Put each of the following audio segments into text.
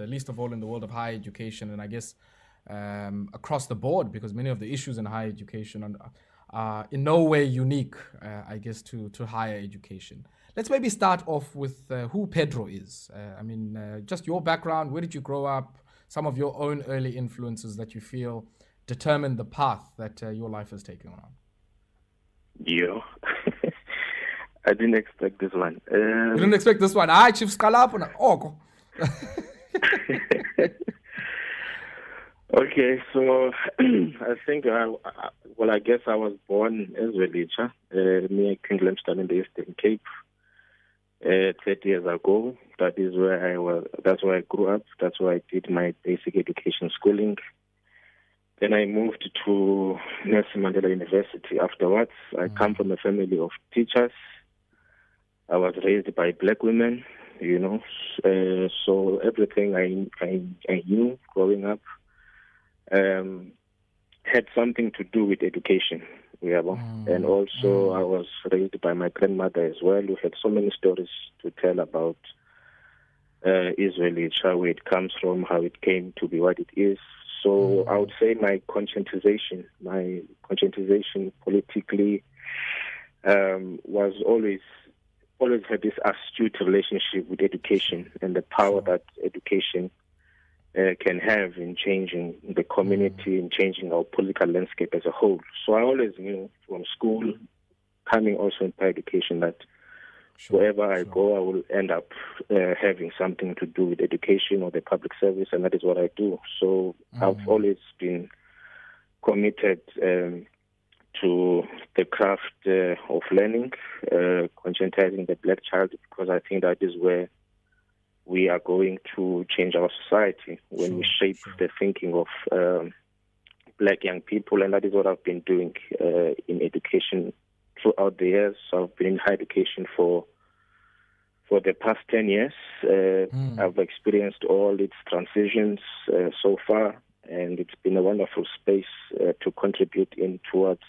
uh, least of all in the world of higher education, and I guess um, across the board, because many of the issues in higher education are, are in no way unique, uh, I guess, to, to higher education. Let's maybe start off with uh, who Pedro is. Uh, I mean, uh, just your background, where did you grow up, some of your own early influences that you feel determined the path that uh, your life has taken on. Yo. I didn't expect this one. Um, you didn't expect this one. Hi, Chief. Oh. okay, so I think, I, well, I guess I was born as Velicha, uh, near King Williamstown in the Eastern Cape uh, 30 years ago. That is where I was. That's where I grew up. That's where I did my basic education schooling. Then I moved to Nelson Mandela University. Afterwards, I mm. come from a family of teachers. I was raised by black women, you know. Uh, so everything I, I, I knew growing up um, had something to do with education. Yeah, mm. and also mm. I was raised by my grandmother as well, who had so many stories to tell about uh, Israeli, where it comes from, how it came to be what it is. So mm. I would say my conscientization, my conscientization politically um, was always always had this astute relationship with education and the power that education uh, can have in changing the community and changing our political landscape as a whole. So I always knew from school, coming also into education, that sure, wherever I go, I will end up uh, having something to do with education or the public service, and that is what I do. So mm-hmm. I've always been committed um, to the craft uh, of learning, uh, conscientizing the black child, because I think that is where we are going to change our society when sure, we shape sure. the thinking of um, black young people, and that is what I've been doing uh, in education throughout the years. So I've been in higher education for for the past ten years. Uh, mm. I've experienced all its transitions uh, so far, and it's been a wonderful space uh, to contribute in towards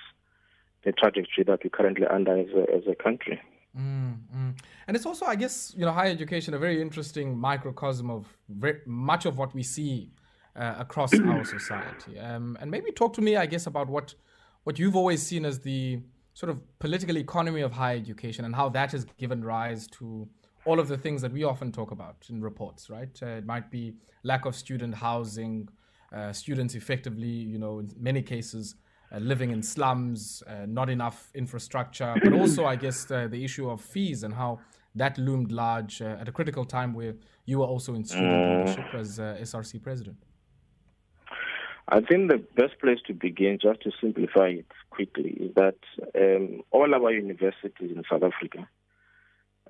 the trajectory that we're currently under as a, as a country. Mm, mm. And it's also, I guess, you know, higher education a very interesting microcosm of very, much of what we see uh, across our society. Um, and maybe talk to me, I guess, about what what you've always seen as the sort of political economy of higher education and how that has given rise to all of the things that we often talk about in reports, right? Uh, it might be lack of student housing, uh, students effectively, you know, in many cases uh, living in slums, uh, not enough infrastructure, but also, I guess, uh, the issue of fees and how that loomed large uh, at a critical time where you were also in student mm. leadership as uh, SRC president. I think the best place to begin, just to simplify it quickly, is that um, all our universities in South Africa,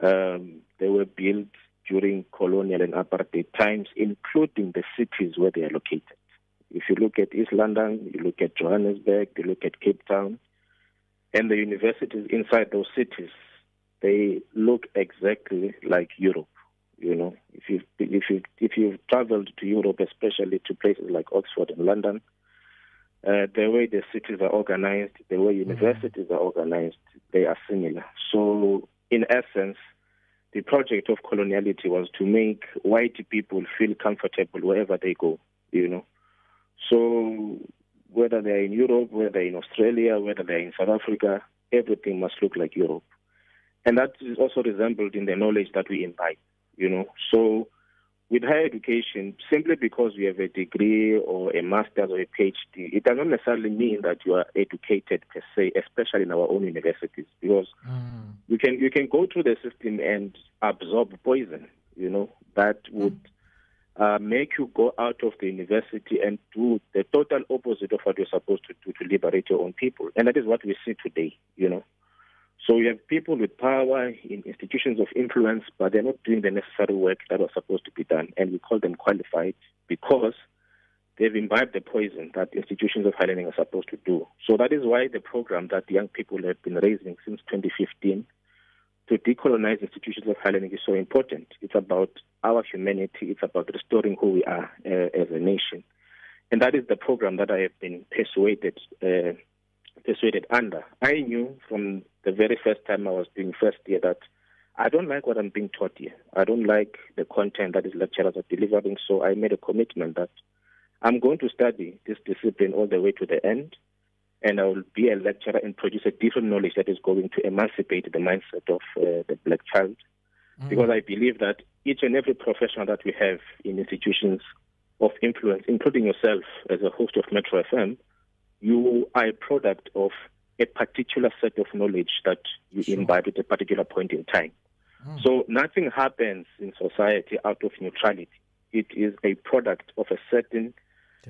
um, they were built during colonial and apartheid times, including the cities where they are located. If you look at East London, you look at Johannesburg, you look at Cape Town, and the universities inside those cities, they look exactly like Europe. You know, if you if you if you've traveled to Europe, especially to places like Oxford and London, uh, the way the cities are organized, the way mm-hmm. universities mm-hmm. are organized, they are similar. So, in essence, the project of coloniality was to make white people feel comfortable wherever they go. You know, so whether they're in Europe, whether in Australia, whether they're in South Africa, everything must look like Europe. And that is also resembled in the knowledge that we imbibe, you know. So with higher education, simply because we have a degree or a master's or a PhD, it does not necessarily mean that you are educated per se, especially in our own universities, because mm. you can you can go through the system and absorb poison, you know, that would mm uh, make you go out of the university and do the total opposite of what you're supposed to do to liberate your own people. And that is what we see today, you know. So you have people with power in institutions of influence, but they're not doing the necessary work that was supposed to be done. And we call them qualified because they've imbibed the poison that institutions of higher learning are supposed to do. So that is why the program that young people have been raising since 2015 to decolonize institutions of higher learning is so important. It's about our humanity. It's about restoring who we are uh, as a nation. And that is the program that I have been persuaded uh, persuaded under. I knew from the very first time I was doing first year that I don't like what I'm being taught here. I don't like the content that these lecturers are delivering. So I made a commitment that I'm going to study this discipline all the way to the end, and I will be a lecturer and produce a different knowledge that is going to emancipate the mindset of uh, the black child. Mm. Because I believe that each and every professional that we have in institutions of influence, including yourself as a host of Metro FM, you are a product of a particular set of knowledge that you sure. imbibe at a particular point in time. Mm. So nothing happens in society out of neutrality. It is a product of a certain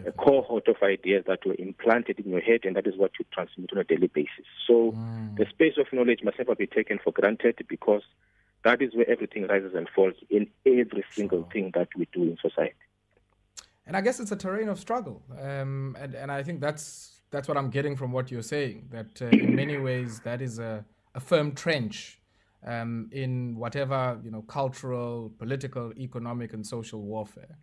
a cohort of ideas that were implanted in your head, and that is what you transmit on a daily basis. So mm. the space of knowledge must never be taken for granted because that is where everything rises and falls in every single thing that we do in society. And I guess it's a terrain of struggle, um, and and I think that's that's what I'm getting from what you're saying. That uh, in many ways that is a, a firm trench um, in whatever you know cultural, political, economic, and social warfare.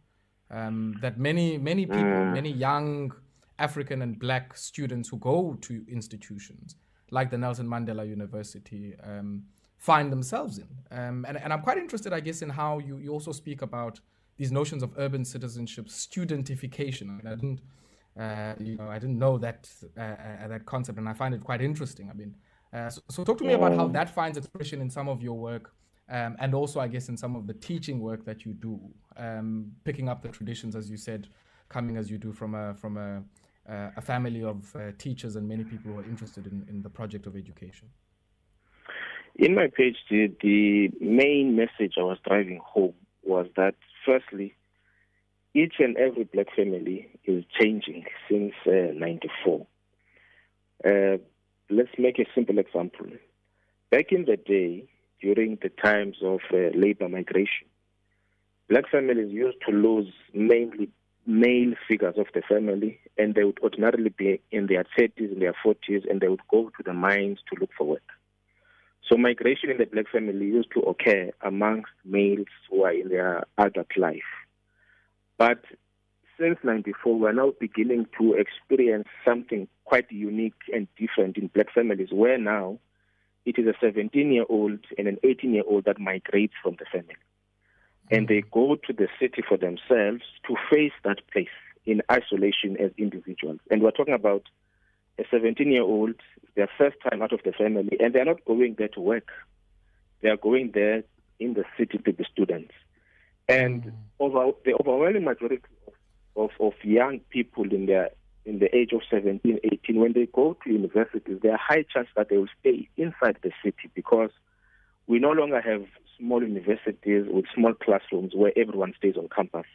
Um, that many many people, mm. many young African and Black students who go to institutions like the Nelson Mandela University um, find themselves in. Um, and, and I'm quite interested, I guess, in how you, you also speak about these notions of urban citizenship, studentification. I, mean, I didn't, uh, you know, I didn't know that uh, uh, that concept, and I find it quite interesting. I mean, uh, so, so, talk to me about how that finds expression in some of your work, um, and also, I guess, in some of the teaching work that you do, um, picking up the traditions, as you said, coming as you do from a from a, uh, a family of uh, teachers and many people who are interested in, in the project of education. In my PhD, the main message I was driving home was that, firstly, each and every black family is changing since uh, 94. Uh, let's make a simple example. Back in the day, during the times of uh, labor migration, black families used to lose mainly male figures of the family, and they would ordinarily be in their 30s, in their 40s, and they would go to the mines to look for work. So migration in the black family used to occur amongst males who are in their adult life. But since 94, we're now beginning to experience something quite unique and different in black families, where now it is a 17 year old and an 18 year old that migrates from the family. And they go to the city for themselves to face that place in isolation as individuals. And we're talking about a 17 year old, their first time out of the family, and they're not going there to work. They are going there in the city to be students. And mm. over, the overwhelming majority of, of, of young people in their in the age of 17, 18, when they go to universities, there are high chances that they will stay inside the city because we no longer have small universities with small classrooms where everyone stays on campus.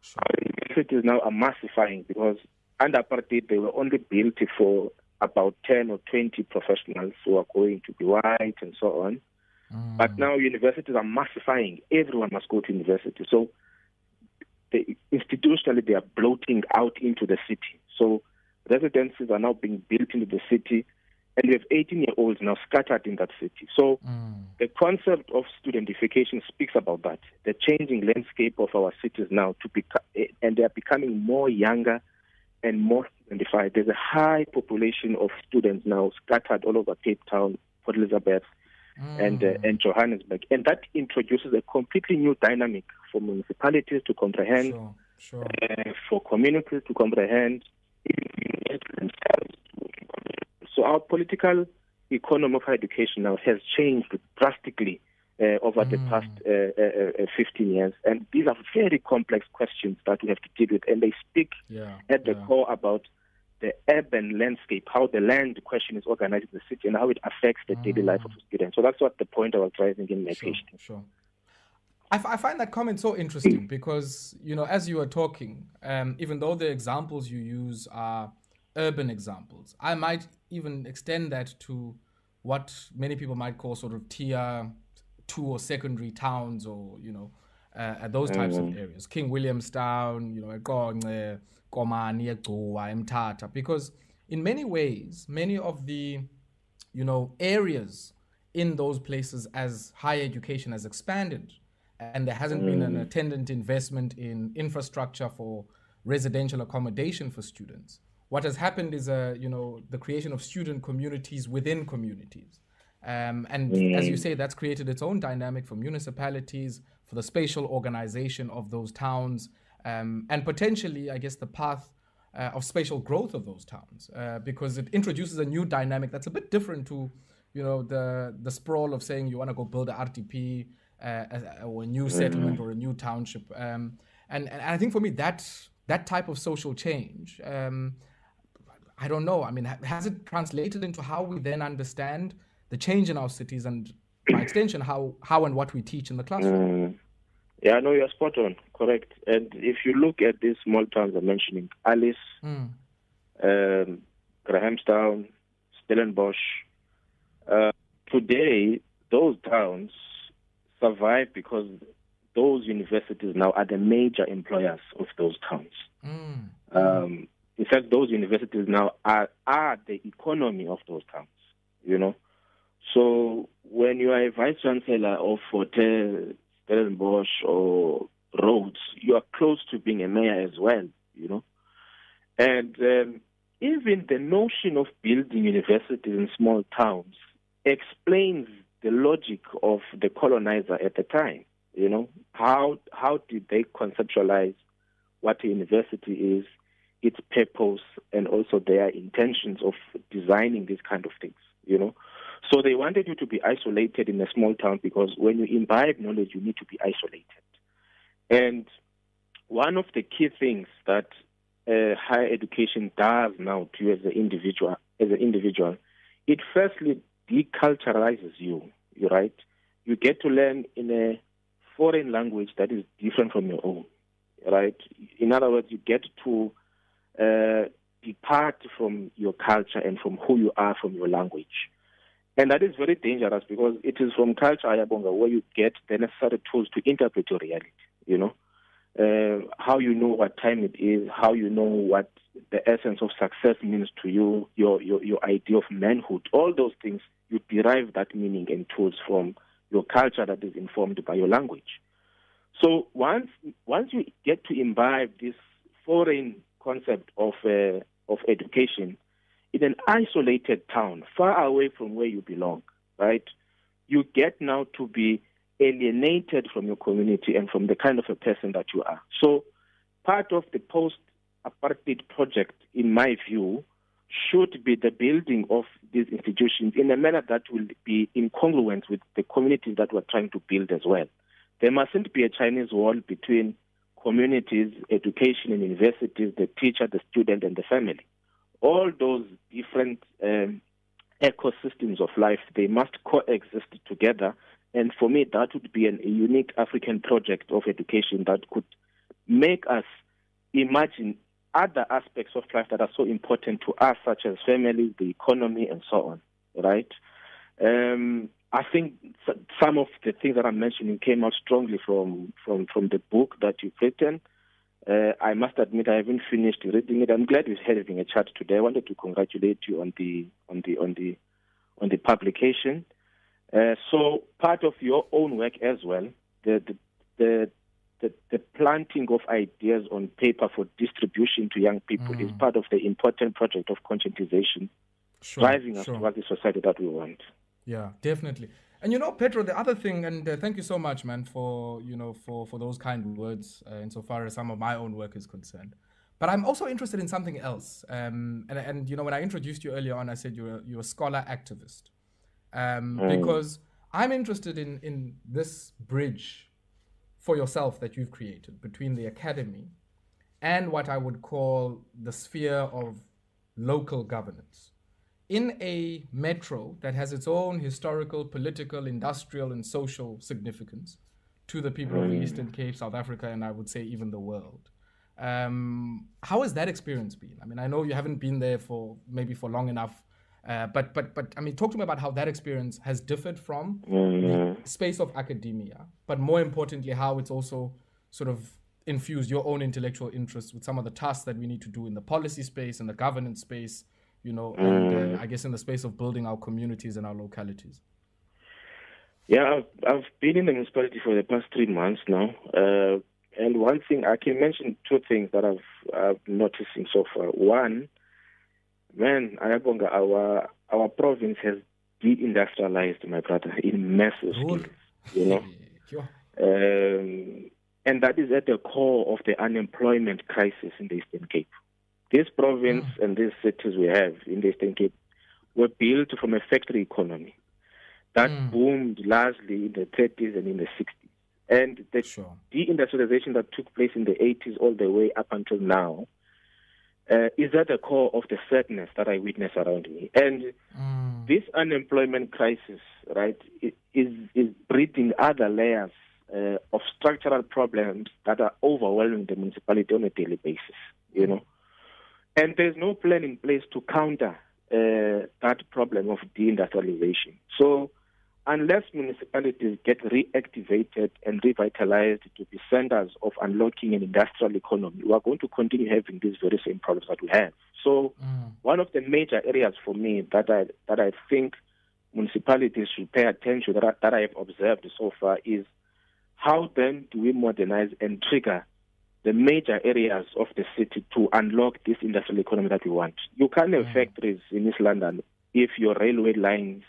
Sure. Our universities now are massifying because under apartheid, they were only built for about 10 or 20 professionals who are going to be white and so on. Mm. But now universities are massifying. Everyone must go to university. So they, institutionally, they are bloating out into the city. So residences are now being built into the city, and we have 18 year olds now scattered in that city. So mm. the concept of studentification speaks about that the changing landscape of our cities now, to beca- and they are becoming more younger and more identified. There's a high population of students now scattered all over Cape Town, Port Elizabeth, mm. and uh, and Johannesburg, and that introduces a completely new dynamic for municipalities to comprehend, sure, sure. Uh, for communities to comprehend, So our political economy of education now has changed drastically uh, over mm. the past uh, uh, uh, 15 years. And these are very complex questions that we have to deal with, and they speak yeah, at the yeah. core about the urban landscape, how the land question is organized in the city, and how it affects the mm. daily life of students. So that's what the point I was driving in my sure, PhD. Sure. I, f- I find that comment so interesting because, you know, as you were talking, um, even though the examples you use are urban examples, I might even extend that to what many people might call sort of tier two or secondary towns or you know uh, those types mm-hmm. of areas king williamstown you know eqonce komani egcuwa emthatha because in many ways many of the you know areas in those places as higher education has expanded and there hasn't mm. been an mm. attendant investment in infrastructure for residential accommodation for students what has happened is a you know the creation of student communities within communities Um, and mm. as you say, that's created its own dynamic for municipalities, for the spatial organization of those towns, um, and potentially, I guess, the path uh, of spatial growth of those towns, uh, because it introduces a new dynamic that's a bit different to, you know, the the sprawl of saying you want to go build an RDP uh, or a new settlement or a new township. Um, and, and I think for me that that type of social change. Um, I don't know. I mean, has it translated into how we then understand the change in our cities and by extension how how and what we teach in the classroom mm. yeah no you're spot on correct and if you look at these small towns i'm mentioning alice mm. um, grahamstown stellenbosch uh, today those towns survive because those universities now are the major employers of those towns mm. um, in fact those universities now are are the economy of those towns you know so when you are a vice chancellor of Fort Hare Stellenbosch or Rhodes, you are close to being a mayor as well, you know. And um, even the notion of building universities in small towns explains the logic of the colonizer at the time. You know, how how did they conceptualize what a university is, its purpose, and also their intentions of designing these kind of things? You know, so they wanted you to be isolated in a small town because when you imbibe knowledge, you need to be isolated. And one of the key things that uh, higher education does now to you as an individual, as an individual, it firstly deculturalizes you. You right? You get to learn in a foreign language that is different from your own. Right? In other words, you get to uh, depart from your culture and from who you are from your language. And that is very dangerous because it is from culture, Ayabonga, where you get the necessary tools to interpret your reality, you know. Uh, how you know what time it is, how you know what the essence of success means to you, your, your, your idea of manhood, all those things, you derive that meaning and tools from your culture that is informed by your language. So once, once you get to imbibe this foreign concept of, uh, of education, in an isolated town, far away from where you belong, right? You get now to be alienated from your community and from the kind of a person that you are. So, part of the post apartheid project, in my view, should be the building of these institutions in a manner that will be incongruent with the communities that we're trying to build as well. There mustn't be a Chinese wall between communities, education and universities, the teacher, the student, and the family all those different um, ecosystems of life, they must coexist together. And for me, that would be an, a unique African project of education that could make us imagine other aspects of life that are so important to us, such as family, the economy, and so on. Right? Um, I think some of the things that I'm mentioning came out strongly from from from the book that you've written. Uh, I must admit I haven't finished reading it. I'm glad we're having a chat today. I wanted to congratulate you on the on the on the on the publication. Uh, so part of your own work as well, the the, the the, the planting of ideas on paper for distribution to young people mm. is part of the important project of conscientization, sure, driving us sure. towards the society that we want. Yeah, definitely. And you know, Pedro, the other thing, and uh, thank you so much, man, for you know for for those kind words, uh, insofar as some of my own work is concerned. But I'm also interested in something else. Um, and and you know, when I introduced you earlier on, I said you're you're a scholar activist, um, mm. because I'm interested in in this bridge for yourself that you've created between the academy and what I would call the sphere of local governance in a metro that has its own historical, political, industrial, and social significance to the people of the mm. Eastern Cape, South Africa, and I would say even the world. Um, how has that experience been? I mean, I know you haven't been there for maybe for long enough, uh, but but but I mean, talk to me about how that experience has differed from mm-hmm. the space of academia, but more importantly, how it's also sort of infused your own intellectual interests with some of the tasks that we need to do in the policy space and the governance space you know, and uh, mm. I guess in the space of building our communities and our localities? Yeah, I've, I've been in the municipality for the past three months now. Uh, and one thing, I can mention two things that I've, I've noticing so far. One, man, Ayabonga, our, our province has deindustrialized, my brother, in massive scale. You know, um, and that is at the core of the unemployment crisis in the Eastern Cape. This province mm. and these cities we have in the Eastern Cape were built from a factory economy that mm. boomed largely in the 30s and in the 60s. And the sure. deindustrialization that took place in the 80s all the way up until now uh, is at the core of the sadness that I witness around me. And mm. this unemployment crisis, right, is, is breeding other layers uh, of structural problems that are overwhelming the municipality on a daily basis, you know. And there's no plan in place to counter uh, that problem of deindustrialization. So, unless municipalities get reactivated and revitalized to be centers of unlocking an industrial economy, we are going to continue having these very same problems that we have. So, mm. one of the major areas for me that I that I think municipalities should pay attention that I, that I have observed so far is how then do we modernize and trigger the major areas of the city to unlock this industrial economy that we want? You can't have mm. factories in East London if your railway lines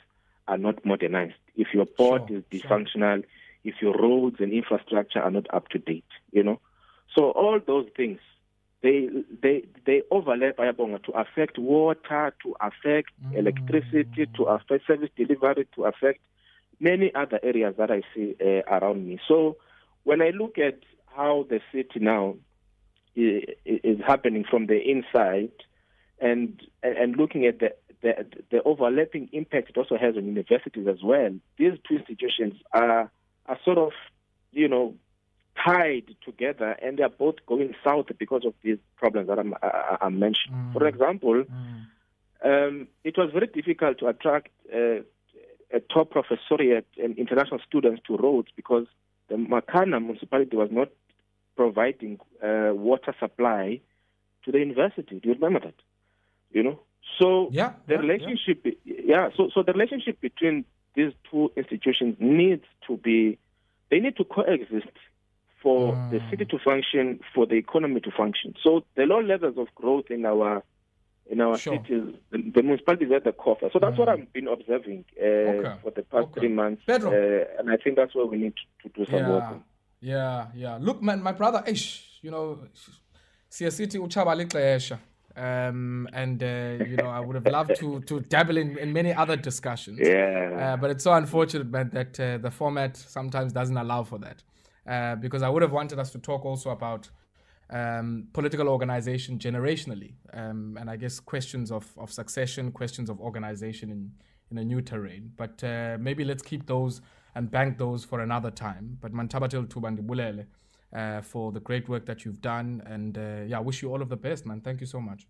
are not modernized, if your port sure, is dysfunctional, sure. if your roads and infrastructure are not up to date, you know. So all those things they they they overlap Ayabonga to affect water, to affect mm. electricity, to affect service delivery, to affect many other areas that I see uh, around me. So when I look at how the city now is, is happening from the inside, and and looking at the, the the overlapping impact it also has on universities as well, these two institutions are are sort of you know tied together and they are both going south because of these problems that I'm, I, am mentioning. Mm. For example, mm. um, it was very difficult to attract uh, a top professoriate and international students to Rhodes because the Makana municipality was not providing uh, water supply to the university. Do you remember that? You know, so yeah, the relationship, yeah. yeah, so so the relationship between these two institutions needs to be, they need to coexist for mm. the city to function, for the economy to function. So the low levels of growth in our in our sure. cities, the, the municipalities at the core. So that's mm. what I've been observing uh, okay. for the past okay. three months, Pedro. Uh, and I think that's where we need to, to do some yeah. work. Yeah, yeah. Look, man, my brother, ish, you know, siyasithi uchaba lixesha. Um, and uh, you know, I would have loved to to dabble in, in many other discussions. Yeah. Uh, but it's so unfortunate, man, that uh, the format sometimes doesn't allow for that. Uh, because I would have wanted us to talk also about um, political organization generationally, um, and I guess questions of, of succession, questions of organization in, in a new terrain. But uh, maybe let's keep those and bank those for another time. But Mantabatil Tubandibulele for the great work that you've done, and uh, yeah, I wish you all of the best, man. Thank you so much.